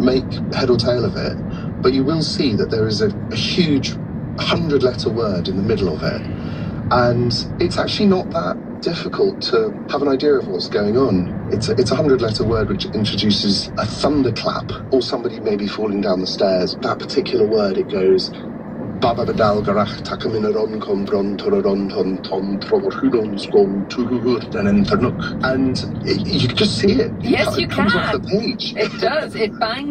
make head or tail of it, but you will see that there is a, a huge hundred letter word in the middle of it. And it's actually not that difficult to have an idea of what's going on. It's a, it's a hundred letter word which introduces a thunderclap or somebody maybe falling down the stairs. That particular word, it goes Baba Badal Garach and you just see it. Yes, you it comes off the page. It does. It bangs.